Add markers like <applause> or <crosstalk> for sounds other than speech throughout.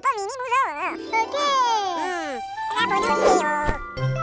이번 미니 무서워. 오케이. 응. 나 보는 게요.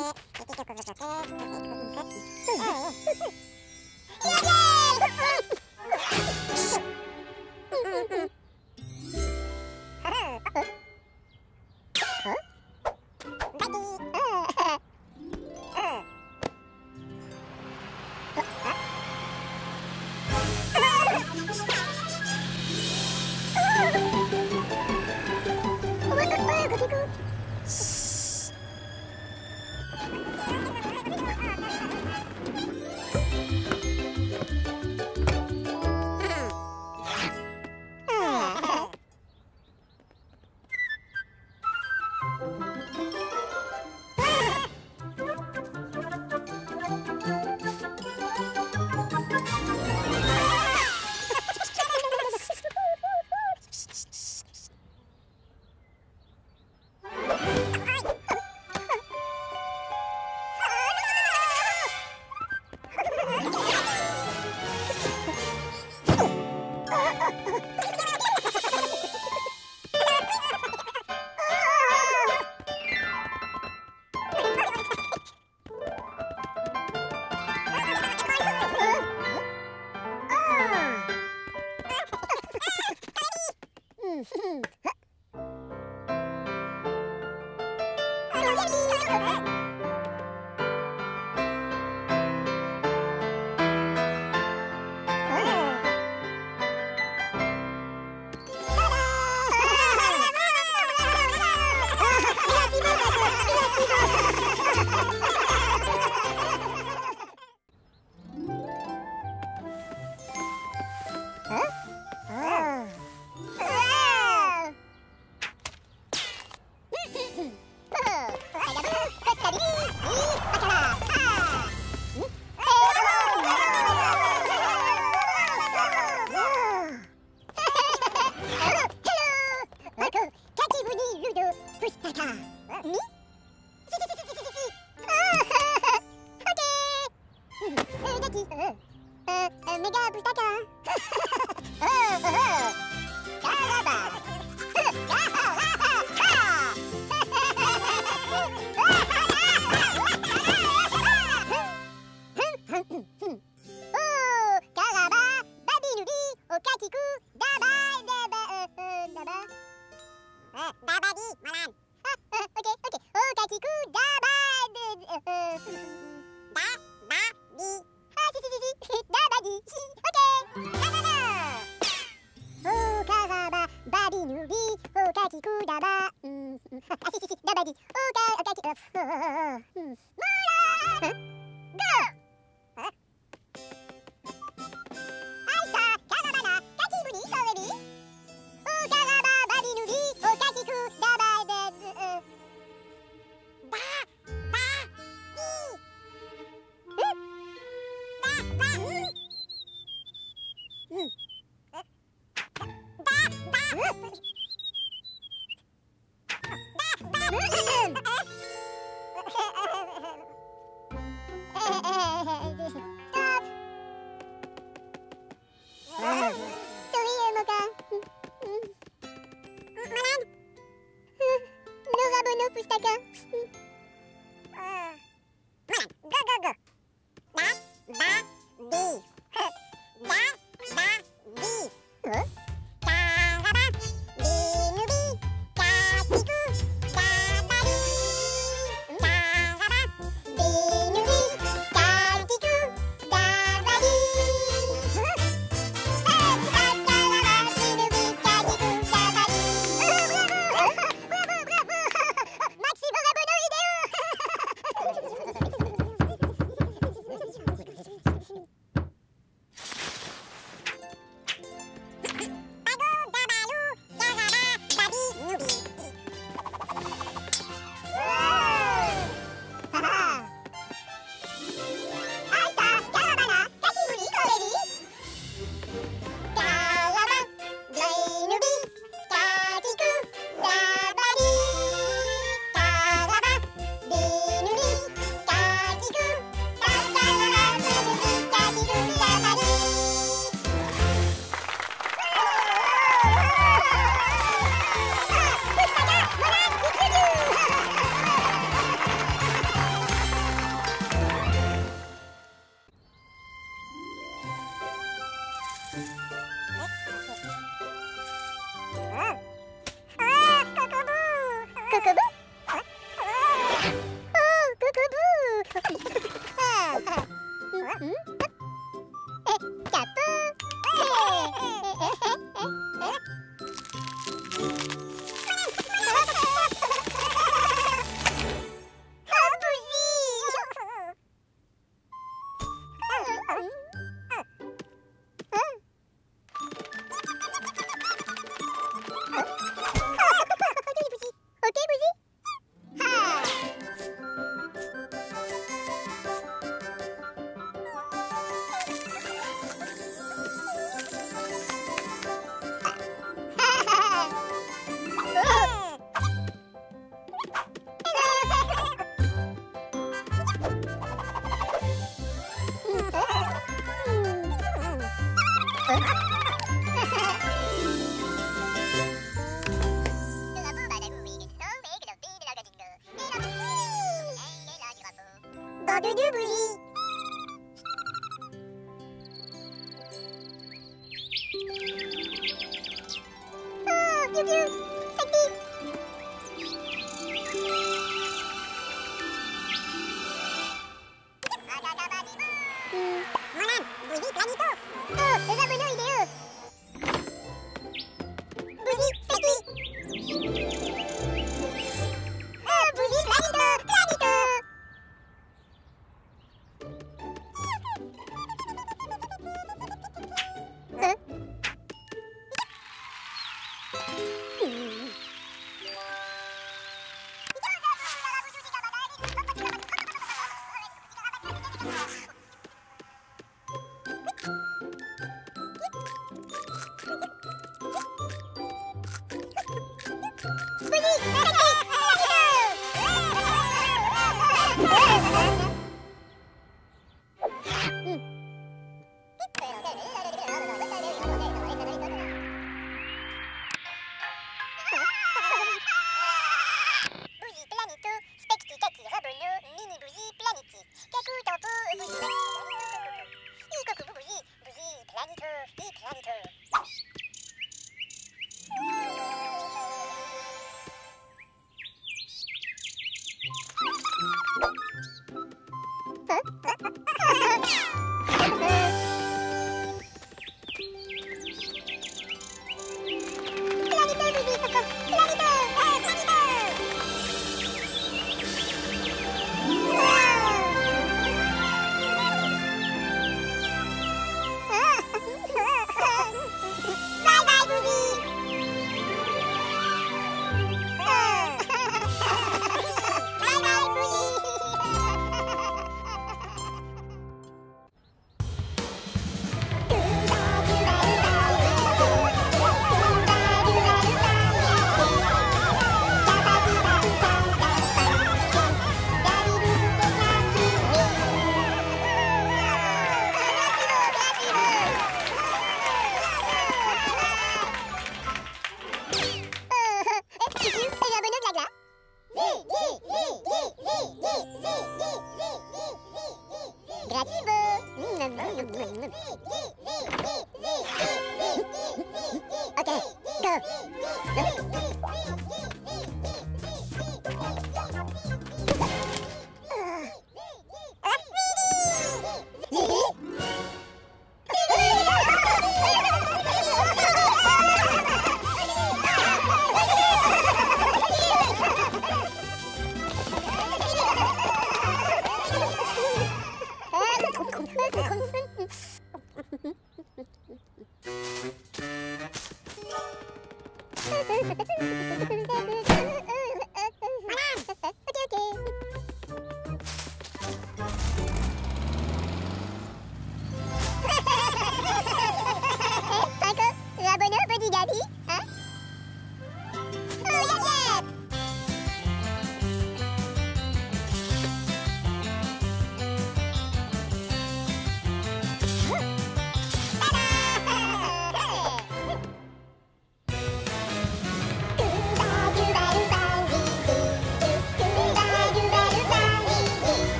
Oh.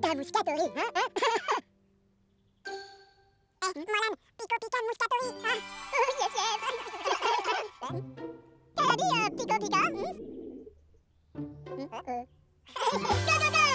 de muscatorie, hein, <laughs> Eh, pico-pica muscatorie, <laughs> yes, yes. T'as dit, pico-pica. Go, go, go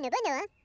扭，不用扭啊。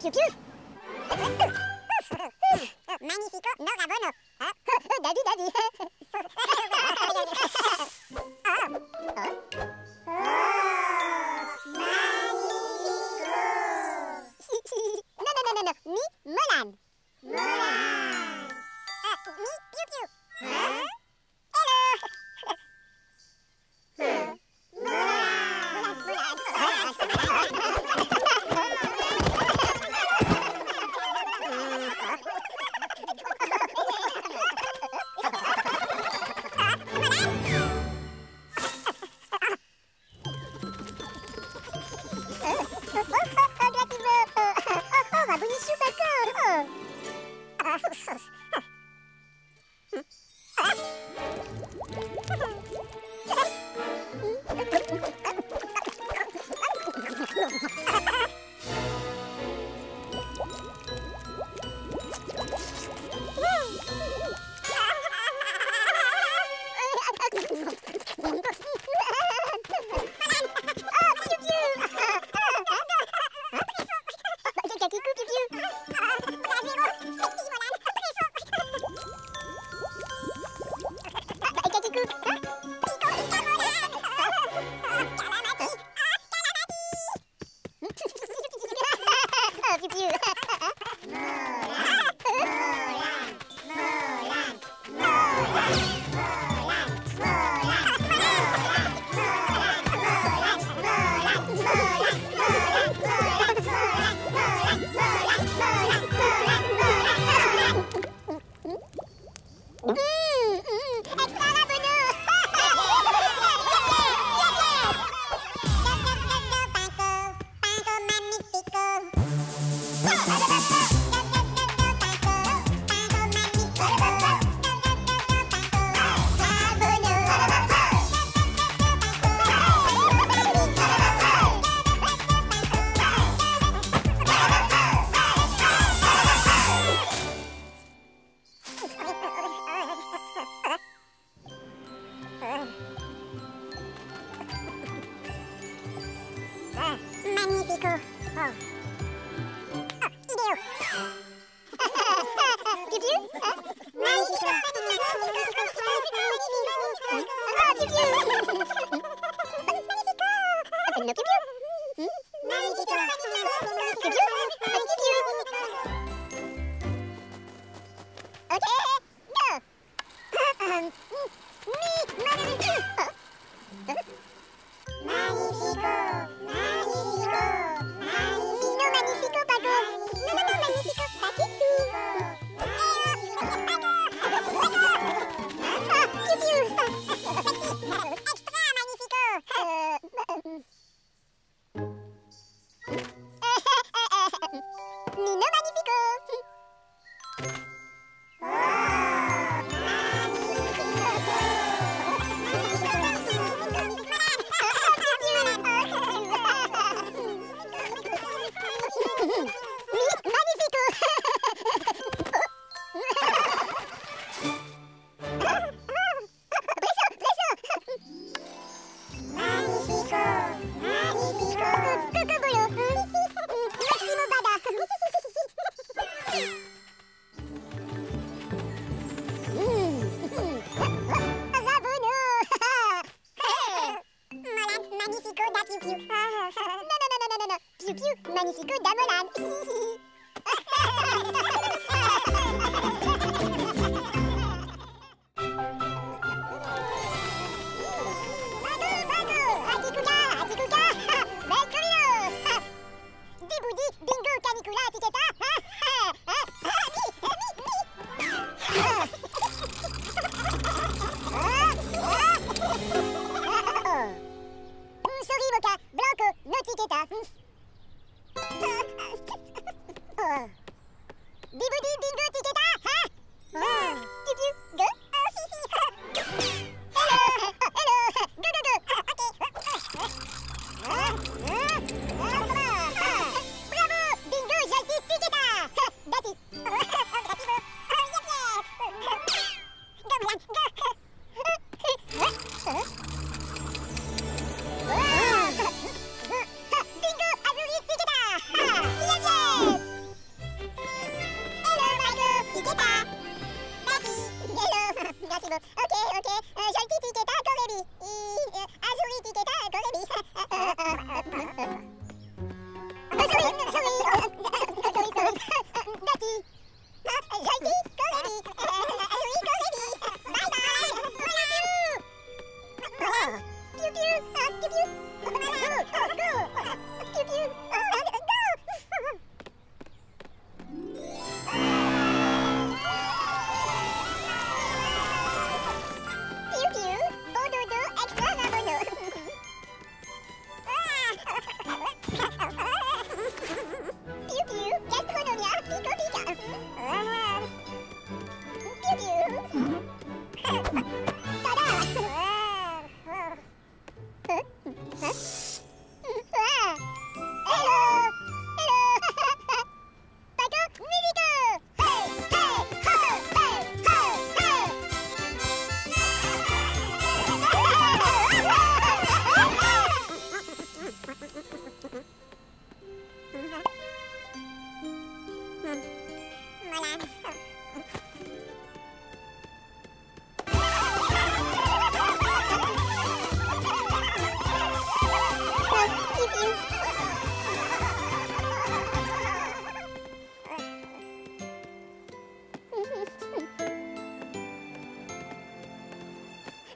Piu piu Magnifico, no rabono Daddy, daddy 沼に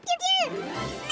天天 <laughs>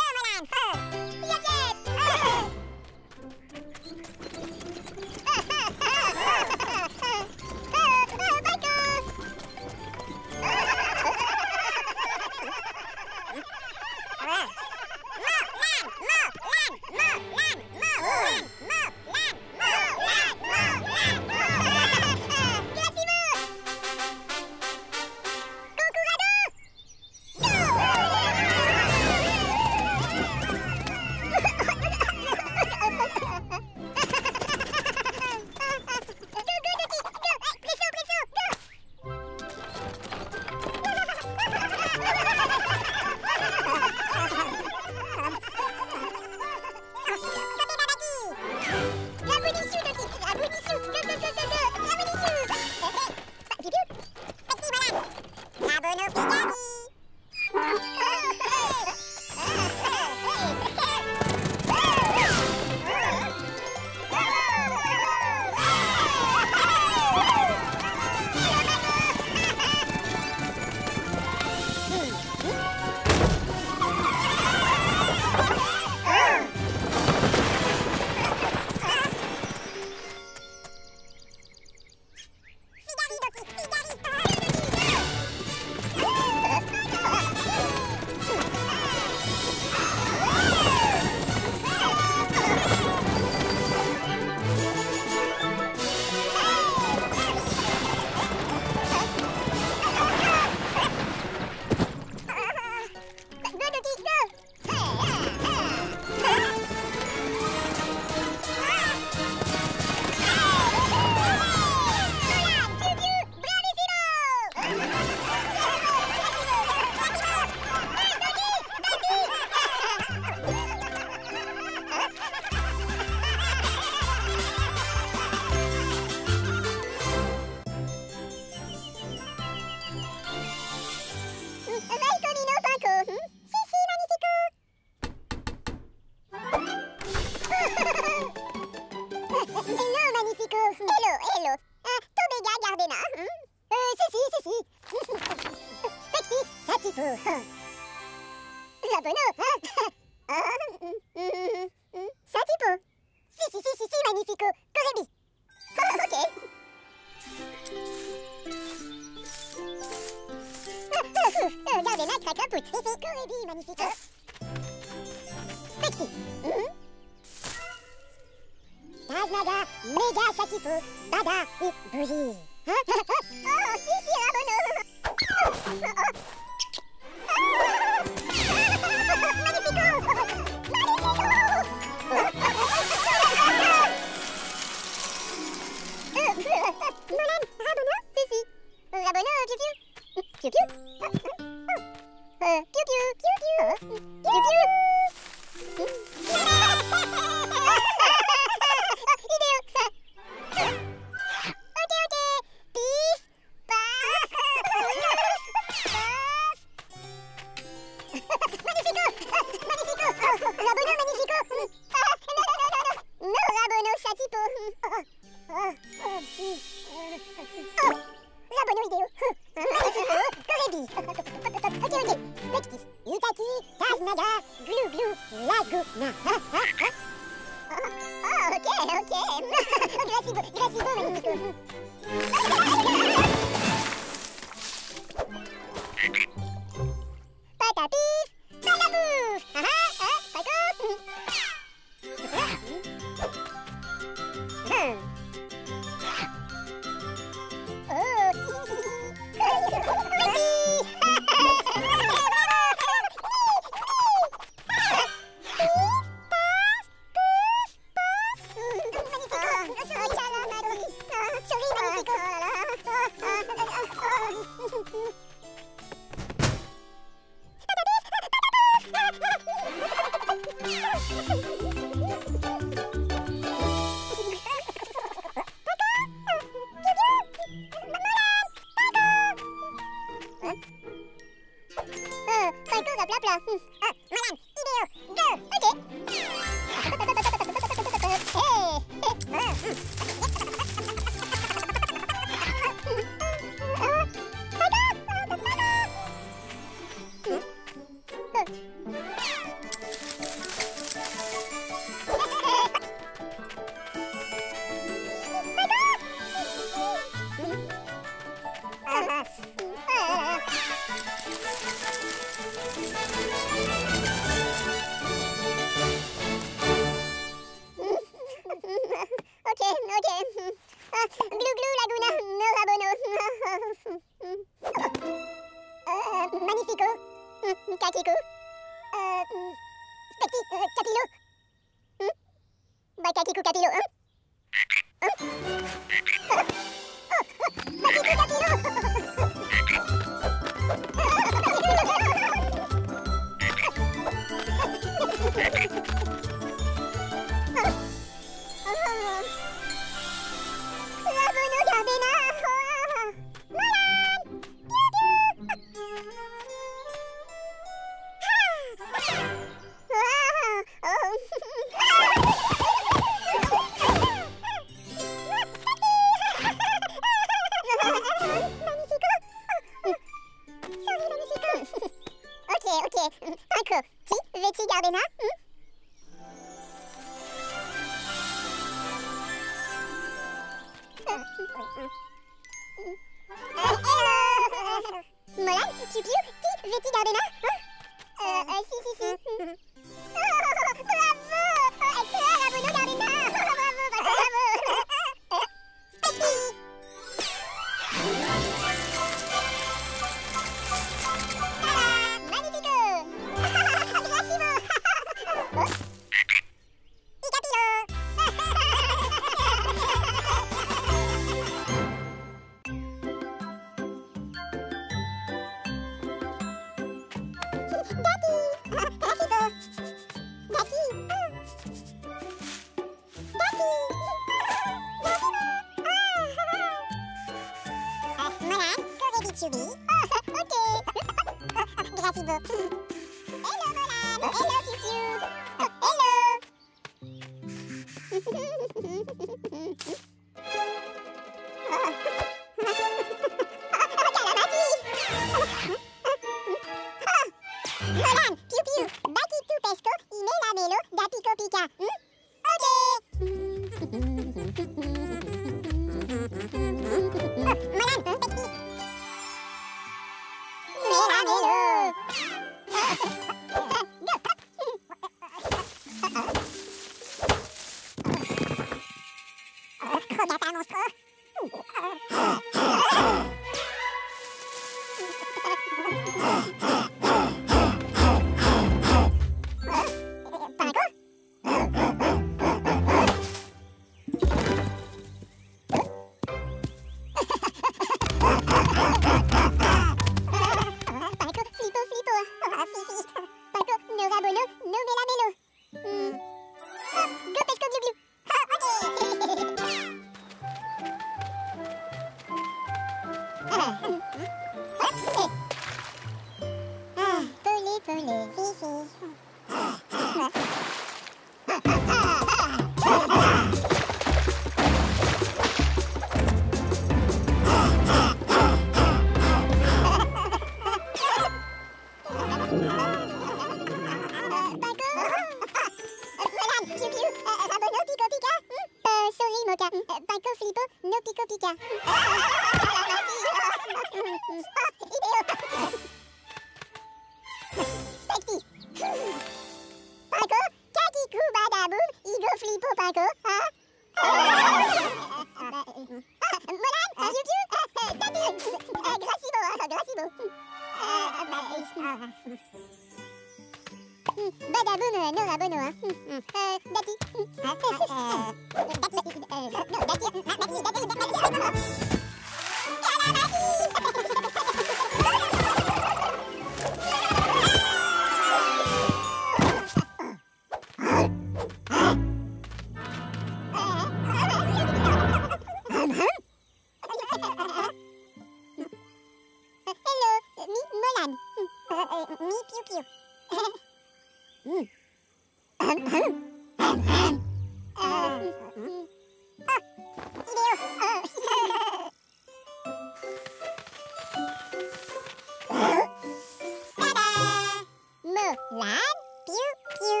<gasps> lan piu piu.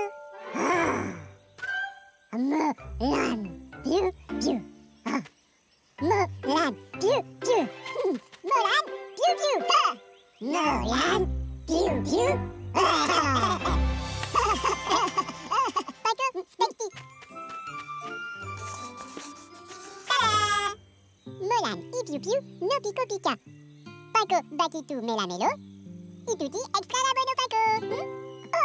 Mı lan piu piu. Mı lan piu piu. Mı lan piu piu. Mı lan piu piu. Bakın spagetti. Tada! Mulan i piu no pico pica. Paco batitu melamelo. Ituti extra labo no Paco. Hmm?